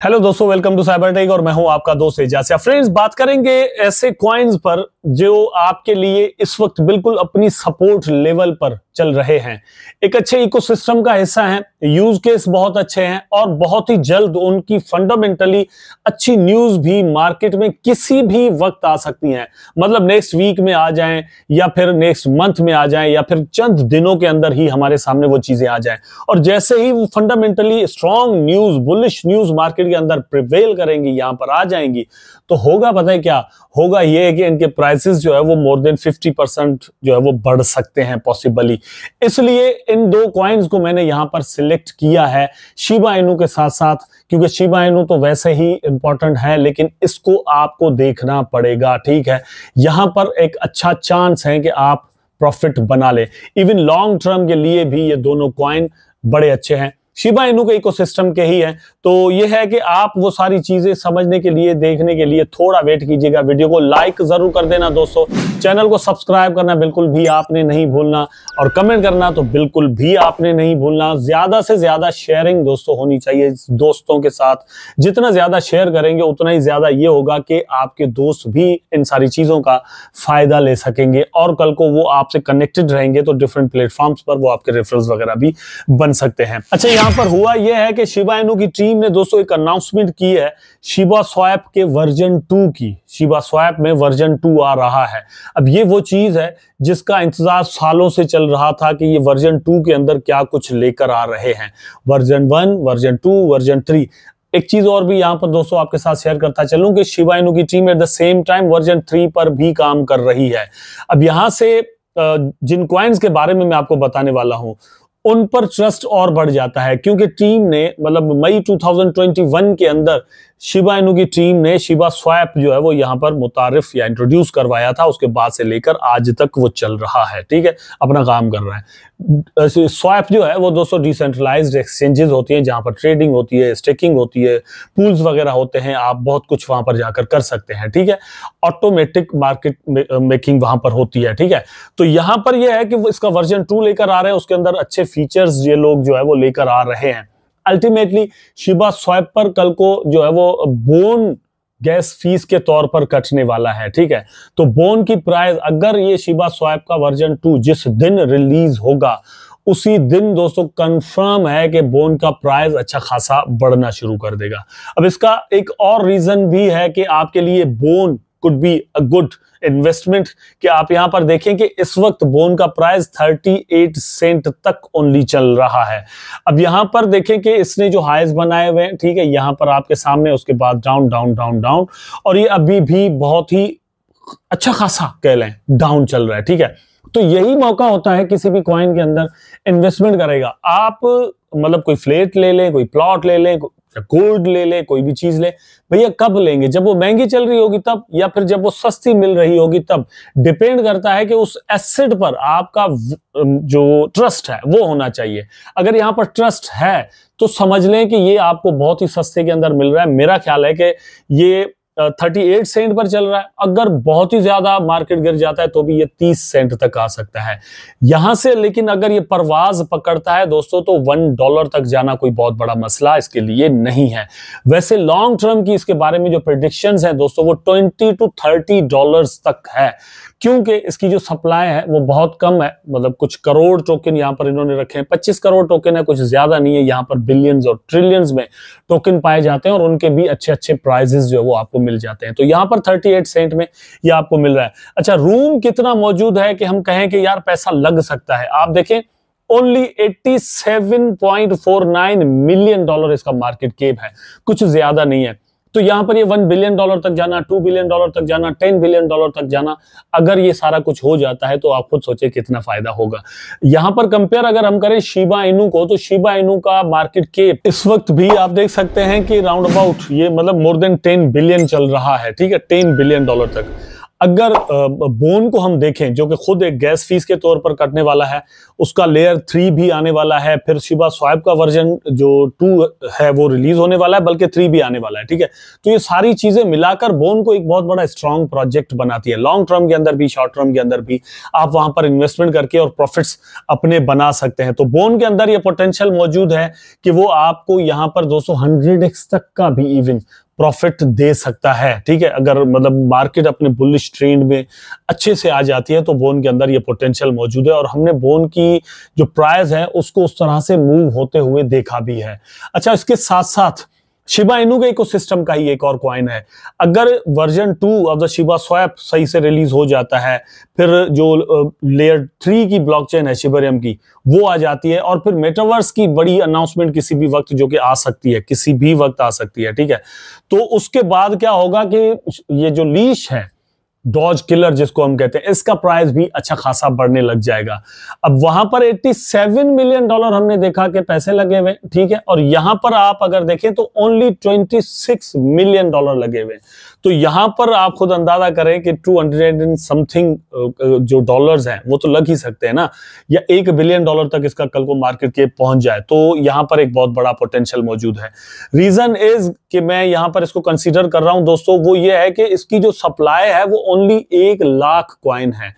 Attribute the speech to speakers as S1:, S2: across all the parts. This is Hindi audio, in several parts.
S1: हेलो दोस्तों वेलकम टू साइबर टेक और मैं हूँ आपका दोस्त एजासिया फ्रेंड्स बात करेंगे ऐसे कॉइन्स पर जो आपके लिए इस वक्त बिल्कुल अपनी सपोर्ट लेवल पर चल रहे हैं। एक अच्छे इकोसिस्टम का हिस्सा है यूज़ केस बहुत अच्छे हैं और बहुत ही जल्द उनकी फंडामेंटली अच्छी न्यूज़ भी मार्केट में किसी भी वक्त आ सकती है। मतलब नेक्स्ट वीक में आ जाए या फिर नेक्स्ट मंथ में आ जाए या फिर चंद दिनों के अंदर ही हमारे सामने वो चीज़ें आ जाए। और जैसे ही वो fundamentally strong news bullish news market के अंदर प्रिवेल करेंगी, यहाँ पर आ जाएँगी। तो होगा पता है क्या? होगा ये कि इनके प्राइसेस जो है वो मोर देन 50 परसेंट जो है वो बढ़ सकते हैं पॉसिबली इसलिए इन दो कॉइन्स को मैंने यहाँ पर सिलेक्ट किया है शिबा इनू के साथ साथ क्योंकि शिबा इनू तो वैसे ही इंपॉर्टेंट है, लेकिन इसको आपको देखना पड़ेगा, ठीक है? यहाँ पर एक अच्छा चांस है कि आप प्रॉफिट बना ले। इवन लॉन्ग टर्म के लिए भी ये दोनों कॉइन बड़े अच्छे हैं। शिबा इनू के इकोसिस्टम के ही है। तो ये है कि आप वो सारी चीज़ें समझने के लिए, देखने के लिए थोड़ा वेट कीजिएगा वीडियो को। लाइक ज़रूर कर देना दोस्तों। चैनल को सब्सक्राइब करना बिल्कुल भी आपने नहीं भूलना। और कमेंट करना तो बिल्कुल भी आपने नहीं भूलना। ज़्यादा से ज़्यादा शेयरिंग दोस्तों होनी चाहिए दोस्तों के साथ। जितना ज़्यादा शेयर करेंगे, उतना ही ज़्यादा ये होगा कि आपके दोस्त भी इन सारी चीज़ों का फ़ायदा ले सकेंगे। और कल को वो आपसे कनेक्टेड रहेंगे तो डिफरेंट प्लेटफॉर्म्स पर वो आपके रेफरेंस वगैरह भी बन सकते हैं। अच्छा यहाँ पर हुआ यह है कि शिबा इनू की टीम ने दोस्तों एक अनाउंसमेंट की है, शिबा स्वैप के वर्जन टू की। शिबा स्वैप में वर्जन टू आ रहा है। अब ये वो चीज़ है जिसका इंतज़ार सालों से चल रहा था कि ये वर्जन टू के अंदर क्या कुछ लेकर आ रहे हैं। Version one version two version three एक चीज़ और भी यहाँ पर दोस्तों आपके साथ शेयर करता चलूँ कि शिबा इनू की team at the same time version three पर भी काम कर रही है। अब यहाँ से जिन क्वाइंस के बारे में मैं आपको बताने वाला हूँ उन पर ट्रस्ट और बढ़ जाता है, क्योंकि टीम ने मतलब मई 2021 के अंदर शिबा इनू की टीम ने शिबा स्वैप जो है वो यहाँ पर मुतारफ या इंट्रोड्यूस करवाया था, उसके बाद से लेकर आज तक वो चल रहा है, ठीक है? अपना काम कर रहा है। स्वैप जो है वो दोस्तों डिसेंट्रलाइज एक्सचेंजेस होती हैं, जहाँ पर ट्रेडिंग होती है स्टेकिंग होती है पूल्स वगैरह होते हैं, आप बहुत कुछ वहाँ पर जाकर कर सकते हैं, ठीक है? ऑटोमेटिक मार्केट मेकिंग वहाँ पर होती है, ठीक है? तो यहाँ पर यह है कि इसका वर्जन टू लेकर आ रहे हैं, उसके अंदर अच्छे फीचर्स ये लोग जो है वो लेकर आ रहे हैं। अल्टीमेटली शिबा स्वैप पर कल को जो है वो बोन गैस फ़ीस के तौर पर कटने वाला है, ठीक है? तो बोन की प्राइस अगर ये शिबा स्वैप का वर्जन टू जिस दिन रिलीज़ होगा, उसी दिन दोस्तों कंफर्म है कि बोन का प्राइस अच्छा खासा बढ़ना शुरू कर देगा। अब इसका एक और रीजन भी है कि आपके लिए bone could be a good investment कि आप यहाँ पर देखें कि इस वक्त बोन का प्राइस 38 सेंट तक ओनली चल रहा है। अब यहाँ पर देखें कि इसने जो हाइज बनाए हुए हैं, ठीक है, यहाँ पर आपके सामने, उसके बाद डाउन डाउन डाउन डाउन और ये अभी भी बहुत ही अच्छा खासा कह लें डाउन चल रहा है, ठीक है। तो यही मौका होता है किसी भी कॉइन के अंदर इन्वेस्टमेंट करेगा। आप मतलब कोई फ्लेट ले लें, कोई प्लॉट ले लें या गोल्ड ले ले, कोई भी चीज़ ले, भैया कब लेंगे? जब वो महँगी चल रही होगी तब, या फिर जब वो सस्ती मिल रही होगी तब? डिपेंड करता है कि उस एसेट पर आपका जो ट्रस्ट है, वो होना चाहिए। अगर यहाँ पर ट्रस्ट है तो समझ लें कि ये आपको बहुत ही सस्ते के अंदर मिल रहा है। मेरा ख्याल है कि ये थर्टी एट सेंट पर चल रहा है। अगर बहुत ही ज़्यादा मार्केट गिर जाता है तो भी ये तीस सेंट तक आ सकता है। यहाँ से, लेकिन अगर ये परवाज पकड़ता है दोस्तों तो वन डॉलर तक जाना कोई बहुत बड़ा मसला इसके लिए नहीं है। वैसे लॉन्ग टर्म की इसके बारे में जो प्रिडिक्शन है दोस्तों, वो ट्वेंटी टू थर्टी डॉलर तक है। क्योंकि इसकी जो सप्लाई है, वो बहुत कम है। मतलब कुछ करोड़ टोकन यहाँ पर इन्होंने रखे हैं। पच्चीस करोड़ टोकन है, कुछ ज़्यादा नहीं है। यहाँ पर बिलियंस और ट्रिलियंस में टोकन पाए जाते हैं और उनके भी अच्छे अच्छे प्राइजेस जो है वो आपको मिल जाते हैं। तो यहाँ पर थर्टी एट सेंट में ये आपको मिल रहा है। अच्छा रूम कितना मौजूद है कि हम कहें कि यार पैसा लग सकता है? आप देखें ओनली 87.49 मिलियन डॉलर इसका मार्केट केप है। कुछ ज़्यादा नहीं है। तो यहाँ पर ये वन बिलियन डॉलर तक जाना टू बिलियन डॉलर तक जाना टेन बिलियन डॉलर तक जाना, अगर ये सारा कुछ हो जाता है तो आप खुद सोचे कितना फ़ायदा होगा। यहाँ पर कंपेयर अगर हम करें शिबा इनू को तो शिबा इनू का मार्केट के इस वक्त भी आप देख सकते हैं कि राउंड अबाउट ये मतलब मोर देन टेन बिलियन चल रहा है, ठीक है? टेन बिलियन डॉलर तक। अगर बोन को हम देखें, जो कि खुद एक गैस फ़ीस के तौर पर कटने वाला है, उसका लेयर थ्री भी आने वाला है, फिर शिबा स्वाइप का वर्जन जो टू है, वो रिलीज़ होने वाला है, बल्कि थ्री भी आने वाला है, ठीक है? तो ये सारी चीज़ें मिलाकर बोन को एक बहुत बड़ा स्ट्रॉन्ग प्रोजेक्ट बनाती है। लॉन्ग टर्म के अंदर भी शॉर्ट टर्म के अंदर भी, आप वहाँ पर इन्वेस्टमेंट करके और प्रॉफिट्स अपने बना सकते हैं। तो बोन के अंदर ये पोटेंशियल मौजूद है कि वो आपको यहाँ पर दोस्तों हंड्रेड तक का भी इवन प्रॉफिट दे सकता है, ठीक है? अगर मतलब मार्केट अपने बुलिश ट्रेंड में अच्छे से आ जाती है तो बोन के अंदर ये पोटेंशियल मौजूद है और हमने बोन की जो प्राइस है, उसको उस तरह से मूव होते हुए देखा भी है। अच्छा इसके साथ साथ शिबा इनू के इकोसिस्टम का ही एक और क्वाइन है। अगर version two of the Shiba Swap सही से रिलीज़ हो जाता है, फिर जो लेयर थ्री की ब्लॉकचेन है शिबरियम की, वो आ जाती है और फिर मेटावर्स की बड़ी अनाउंसमेंट किसी भी वक्त जो कि आ सकती है, किसी भी वक्त आ सकती है, ठीक है? तो उसके बाद क्या होगा कि ये जो लीश है डॉज किलर जिसको हम कहते हैं, इसका प्राइस भी अच्छा खासा बढ़ने लग जाएगा। अब वहाँ पर 87 मिलियन डॉलर हमने देखा कि पैसे लगे हुए, ठीक है? और यहाँ पर आप अगर देखें तो ओनली 26 मिलियन डॉलर लगे हुए। तो यहाँ पर आप खुद अंदाज़ा करें कि टू हंड्रेड एंड समथिंग जो डॉलर्स हैं, वो तो लग ही सकते हैं ना, या एक बिलियन डॉलर तक इसका कल को मार्केट के पहुँच जाए तो यहाँ पर एक बहुत बड़ा पोटेंशियल मौजूद है। रीजन इज़ कि मैं यहाँ पर इसको कंसिडर कर रहा हूँ, दोस्तों, वो ये है कि इसकी जो सप्लाई है, वो ओनली एक लाख क्वाइन है।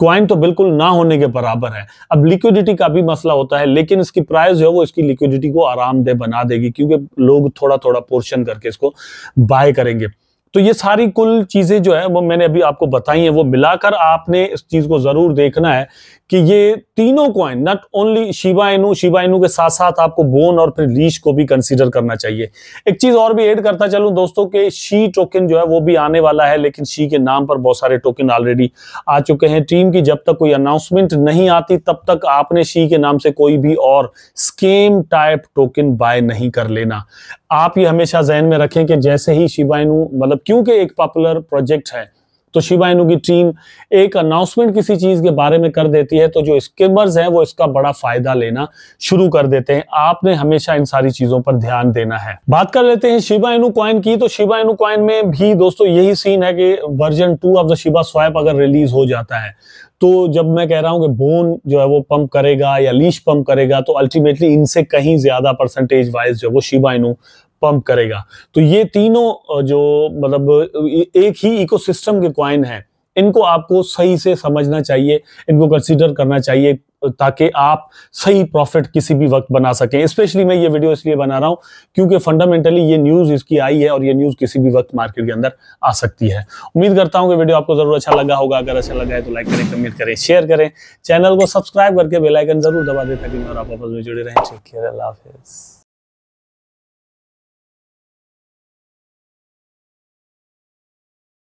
S1: क्वाइन तो बिल्कुल ना होने के बराबर है। अब लिक्विडिटी का भी मसला होता है, लेकिन इसकी प्राइस जो है, वो इसकी लिक्विडिटी को आरामदेह बना देगी, क्योंकि लोग थोड़ा थोड़ा पोर्शन करके इसको बाय करेंगे। तो ये सारी कुल चीज़ें जो है, वो मैंने अभी आपको बताई हैं, वो मिलाकर आपने इस चीज़ को ज़रूर देखना है कि ये तीनों coin not only Shiba Inu Shiba Inu के साथ साथ आपको बोन और फिर लीश को भी कंसीडर करना चाहिए। एक चीज़ और भी ऐड करता चलूँ, दोस्तों के शी टोकन जो है, वो भी आने वाला है, लेकिन शी के नाम पर बहुत सारे टोकन ऑलरेडी आ चुके हैं। टीम की जब तक कोई अनाउंसमेंट नहीं आती, तब तक आपने शी के नाम से कोई भी और स्केम टाइप टोकन बाय नहीं कर लेना। आप ये हमेशा जहन में रखें कि जैसे ही शिबाइनू मतलब क्योंकि एक पॉपुलर प्रोजेक्ट है तो शिबा की टीम एक अनाउंसमेंट किसी चीज़ के बारे में कर देती है तो जो स्किमर्स हैं, वो इसका बड़ा फ़ायदा लेना शुरू कर देते हैं। आपने हमेशा इन सारी चीज़ों पर ध्यान देना है। बात कर लेते हैं शिबा इनू क्वाइन की तो शिबा इनू में भी दोस्तों यही सीन है कि version two of the Shiba Swap अगर रिलीज़ हो जाता है तो जब मैं कह रहा हूँ कि बोन जो है वो पंप करेगा या लीश पंप करेगा तो अल्टीमेटली इनसे कहीं ज़्यादा परसेंटेज वाइज जो है वो शिबा इनू पंप करेगा। तो ये तीनों जो मतलब एक ही इकोसिस्टम के क्वाइन है, इनको आपको सही से समझना चाहिए, इनको कंसीडर करना चाहिए, ताकि आप सही प्रॉफिट किसी भी वक्त बना सकें। स्पेशली मैं ये वीडियो इसलिए बना रहा हूँ, क्योंकि फंडामेंटली ये न्यूज़ इसकी आई है और ये न्यूज़ किसी भी वक्त मार्केट के अंदर आ सकती है। उम्मीद करता हूँ कि वीडियो आपको ज़रूर अच्छा लगा होगा। अगर अच्छा लगा है तो लाइक करें कमेंट करें शेयर करें। चैनल को सब्सक्राइब करके बेलाइकन ज़रूर दबा दें, ताकि आप आपस में जुड़े रहें। अल्लाह हाफिज़